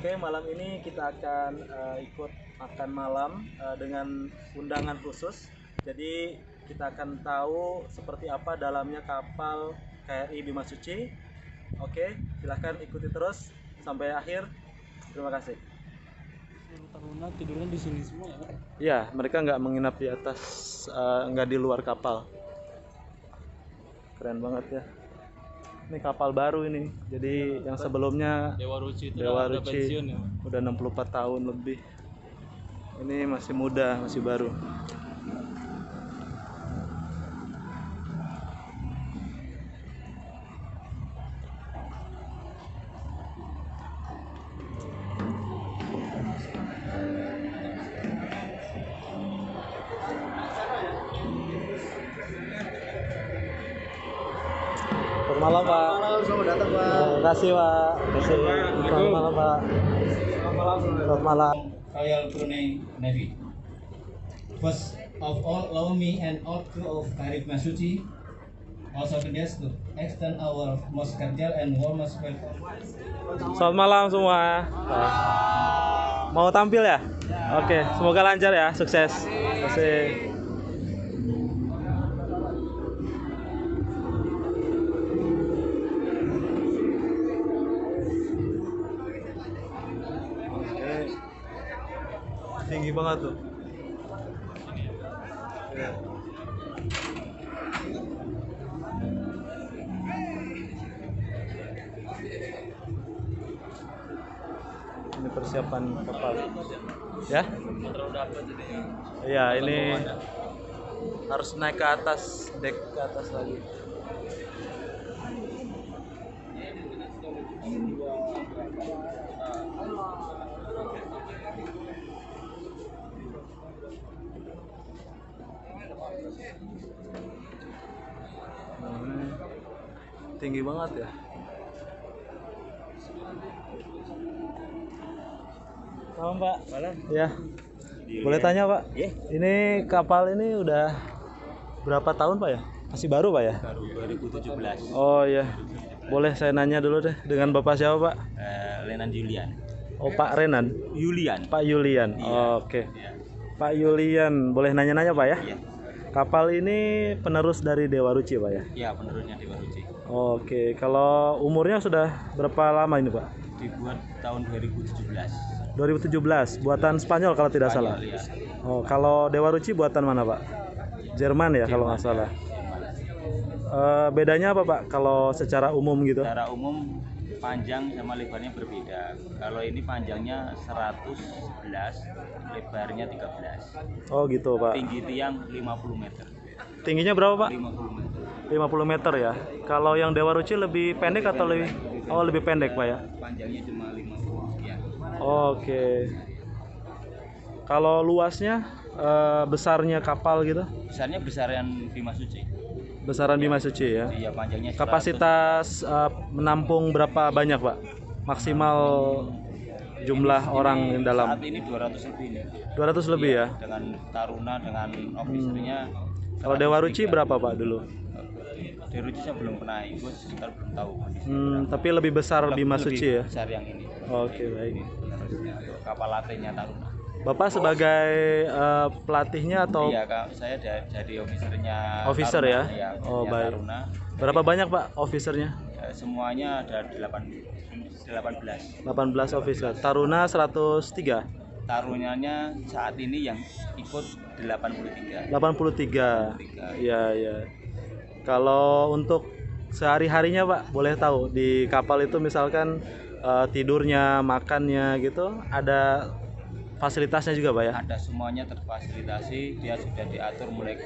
Oke, malam ini kita akan eh, ikut makan malam eh, dengan undangan khusus. Jadi kita akan tahu seperti apa dalamnya kapal KRI Bima Suci. Oke, silahkan ikuti terus sampai akhir. Terima kasih. Taruna tidurnya di sini semua ya Pak? Ya, mereka nggak menginap di atas, eh, nggak di luar kapal. Keren banget ya. Ini kapal baru ini. Jadi yang sebelumnya Dewa Ruci itu Dewa udah Ruci. pensiun ya udah 64 tahun lebih. Ini masih muda, masih baru. Malam Pak. selamat datang Pak. Terima kasih Pak. Terima kasih. Selamat malam Pak. Selamat malam. Royal Brunei Navy. First of all, allow me and all crew of Karib Masuci also to to extend our most cordial and warmest welcome. Selamat malam semua. Mau tampil ya? Oke, semoga lancar ya, sukses. Terima kasih. Tinggi banget tuh. Iya. Ini persiapan kapal. Ya? Iya, ini harus naik ke atas, dek ke atas lagi. Tinggi banget ya. Malam Pak. Malam. Ya. Boleh tanya Pak? Iya. Ini kapal ini udah berapa tahun Pak ya? Masih baru Pak ya? Baru 2017. Oh iya. Boleh saya nanya dulu deh dengan Bapak siapa Pak? Eh, Lenan Julian. Oh Pak Renan. Julian. Pak Yulian. Iya. Oke. Iya. Pak Yulian, boleh nanya-nanya Pak ya? Iya. Kapal ini penerus dari Dewa Ruci Pak ya? Iya, penerusnya Dewa Ruci. Oke, kalau umurnya sudah berapa lama ini Pak? Dibuat tahun 2017. 2017, buatan Spanyol kalau tidak salah. Spanyol, iya. Oh, kalau Dewa Ruci buatan mana Pak? Jerman ya kalau nggak salah. Eh, bedanya apa Pak kalau secara umum gitu? Secara umum panjang sama lebarnya berbeda. Kalau ini panjangnya 111, lebarnya 13. Oh gitu Pak. Tinggi tiang 50 meter. Tingginya berapa Pak? 50 meter. 50 meter ya. Kalau yang Dewa Ruci lebih pendek atau lebih? Oh lebih pendek Pak ya. Panjangnya cuma 50 sekian. Oke. Kalau luasnya, eh, besarnya kapal gitu? Besarnya besaran Bima Suci. Besaran Bima Suci ya. Iya, panjangnya 100. Kapasitas eh, menampung berapa banyak Pak? Maksimal jumlah orang yang dalam? Saat ini 200 lebih nih. 200 lebih ya. Dengan Taruna dengan officernya. Kalau Dewa Ruci berapa Pak dulu? Dewa Ruci saya belum pernah ikut, sekitar belum tahu. Hmm, tapi lebih besar Bima Lebih Suci ya. Besar yang ini. Oke baik. Penerusnya untuk kapal latihnya Taruna. Bapak sebagai eh, pelatihnya atau Iya kak, saya jadi officernya. Officer Taruna, ya? Iya, Oh, officernya baik. Taruna. berapa banyak Pak officernya? Eh, semuanya ada 8 18. 18 officer. Taruna 103. Tarunanya saat ini yang ikut 83. 83. Iya, iya. Kalau untuk sehari-harinya Pak, boleh tahu di kapal itu misalkan eh, tidurnya, makannya gitu, ada fasilitasnya juga Pak ya? Ada semuanya terfasilitasi, dia sudah diatur mulai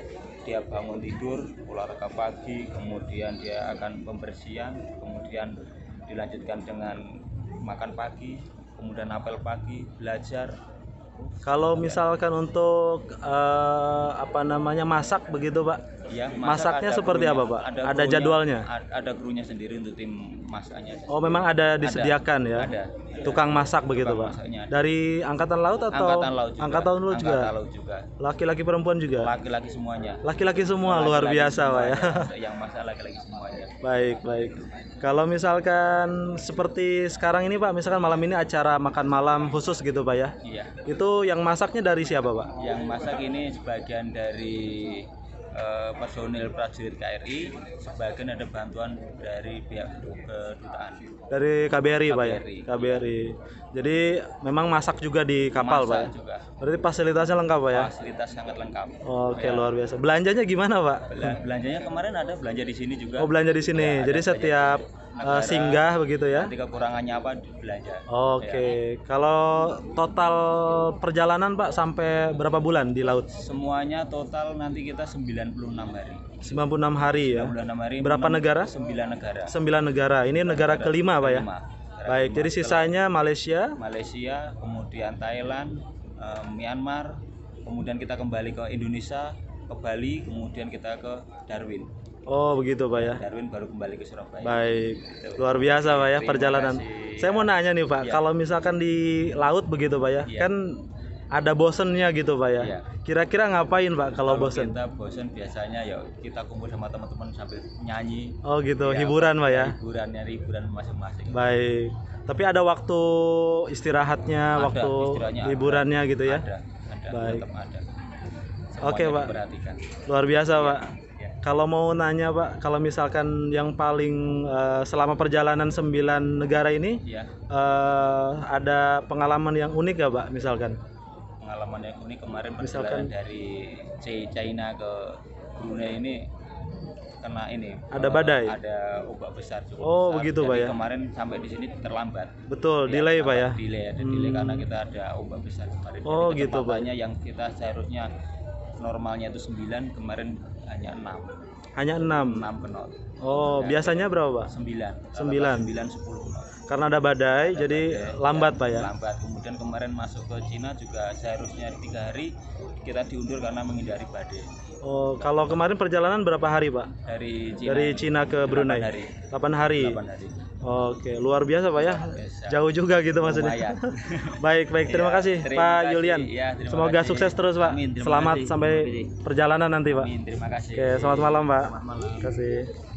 dia bangun tidur, olahraga pagi, kemudian dia akan pembersihan, kemudian dilanjutkan dengan makan pagi, kemudian apel pagi, belajar. Kalau misalkan untuk eh, apa namanya masak begitu Pak, Ya, masak Masaknya ada seperti krunya. apa, Pak? Ada krunya- jadwalnya? Ada krunya sendiri untuk tim masaknya. Oh, memang ada disediakan ya. Ada. Tukang masak begitu, Tukang Pak. masaknya. Dari angkatan laut atau Angkatan laut juga. Angkatan laut juga. Angkatan laut juga. Laki-laki perempuan juga. Laki-laki semuanya. Laki-laki semua luar Laki-laki biasa, Pak ya. Yang masak laki-laki semuanya. Baik, baik. Kalau misalkan seperti sekarang ini Pak, misalkan malam ini acara makan malam khusus gitu Pak ya. Iya. Itu yang masaknya dari siapa Pak? Yang masak ini sebagian dari eh, personil prajurit KRI, sebagian ada bantuan dari pihak kedutaan. Dari KBRI, Pak ya. KBRI. KBRI. Jadi memang masak juga di kapal Pak. ya? Masak juga. Berarti fasilitasnya lengkap Pak ya. Fasilitas sangat lengkap. Oke, Ya. luar biasa. Belanjanya gimana Pak? Bela- Belanjanya kemarin ada belanja di sini juga. Oh, belanja di sini. Ya, Jadi setiap negara. singgah begitu ya. Nanti kekurangannya apa belanja. Oke. Kalau total perjalanan Pak sampai berapa bulan di laut? Semuanya total nanti kita 96 hari. 96 hari ya. 96 hari. Berapa enam- negara? Sembilan negara. Sembilan negara. Ini negara kelima Pak ya. Kelima. Negara Baik, kelima. jadi sisanya Malaysia. Malaysia, kemudian Thailand, eh, Myanmar, kemudian kita kembali ke Indonesia, ke Bali, kemudian kita ke Darwin. Oh, begitu Pak ya. Darwin baru kembali ke Surabaya. Baik, luar biasa Pak ya Terima perjalanan. kasih. Saya mau nanya nih Pak, Iya. kalau misalkan di laut begitu Pak ya, Iya. kan ada bosennya gitu Pak ya. Iya. Kira-kira ngapain Pak kalau bosen? kita bosen biasanya ya kita kumpul sama teman-teman sambil nyanyi. Oh gitu, Ya, hiburan Pak ya. Hiburan nyari hiburan masing-masing. Baik. Tapi ada waktu istirahatnya, Ada, waktu istirahatnya ada. gitu ya. Ada, ada, Baik. tetap ada. Oke, Pak. Luar biasa Pak. Kalau mau nanya Pak, kalau misalkan yang paling eh, selama perjalanan 9 negara ini Ya, eh, ada pengalaman yang unik ya Pak misalkan? pengalaman yang unik kemarin Misalkan- dari C- China ke Brunei ini kena ini Ada eh, badai? ada ombak besar cukup Oh, besar. begitu, Jadi Pak ya? kemarin sampai di sini terlambat Betul, Ya, delay Pak ya. delay ada delay Hmm. karena kita ada ombak besar kemarin Oh, Jadi gitu, Pak. yang kita seharusnya normalnya itu 9 kemarin hanya 6 Hanya 6. 6 knot Oh, Ya. biasanya berapa Pak? 9 Sembilan. 9 10 knot Karena ada badai, jadi Badai, lambat ya, Pak ya. lambat kemudian kemarin masuk ke Cina juga seharusnya tiga hari kita diundur karena menghindari badai Oh, kalau kemarin perjalanan berapa hari Pak? dari Cina Dari Cina ke delapan Brunei. hari 8 hari. 8 hari Oke, luar biasa Pak ya. Biasa. Jauh juga gitu maksudnya. Baik, baik. Terima Iya, kasih terima Pak kasih. Yulian. Terima Semoga kasih. sukses terus Pak. Amin, Selamat kasih. sampai perjalanan nanti Pak. Amin, terima kasih Oke, selamat malam Pak. Selamat malam. Terima kasih.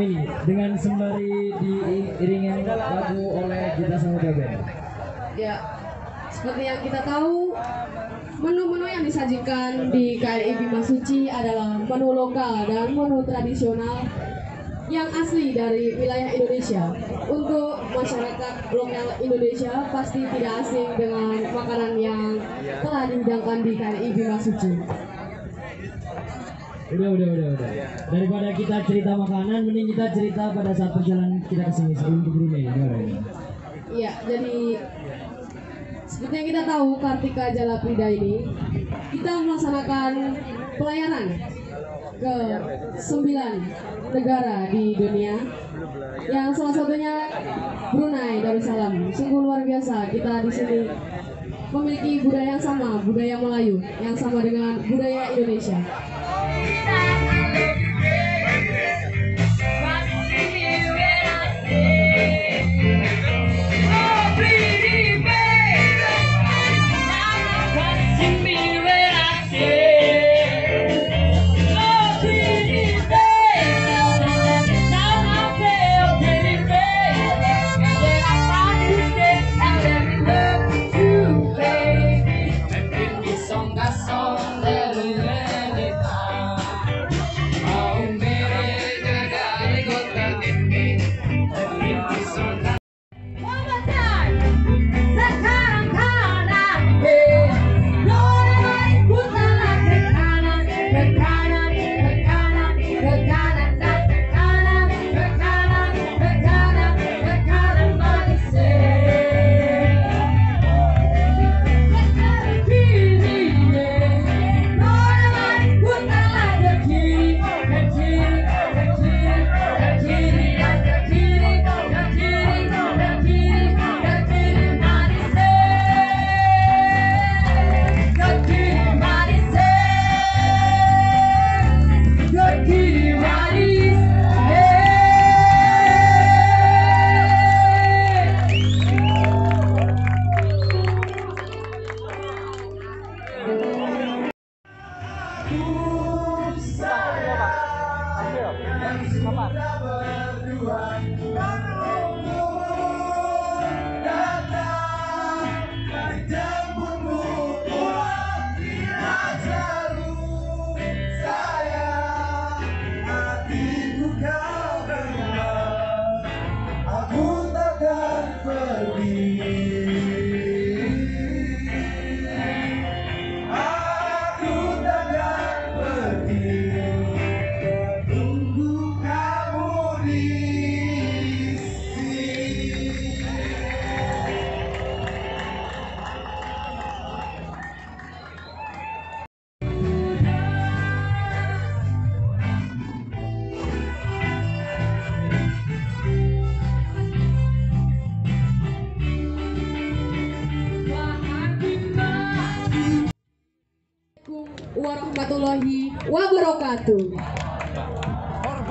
Ini dengan sembari diiringi lagu oleh Samudra Band? Ya, seperti yang kita tahu, menu-menu yang disajikan di KRI Bima Suci adalah menu lokal dan menu tradisional yang asli dari wilayah Indonesia. Untuk masyarakat lokal Indonesia pasti tidak asing dengan makanan yang telah dihidangkan di KRI Bima Suci. Udah, udah, udah, udah. Daripada kita cerita makanan, mending kita cerita pada saat perjalanan kita ke sini sebelum ke Brunei. Iya, jadi seperti yang kita tahu Kartika Jalaprida ini kita melaksanakan pelayanan ke sembilan negara di dunia yang salah satunya Brunei Darussalam. Sungguh luar biasa kita di sini memiliki budaya yang sama, budaya Melayu yang sama dengan budaya Indonesia.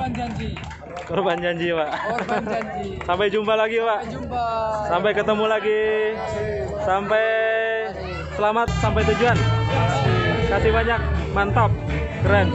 Korban janji. Korban janji, Pak. Korban janji. Sampai jumpa lagi, Pak. Jumpa. Sampai ketemu lagi. Sampai selamat sampai tujuan. Kasih banyak. Mantap. Keren.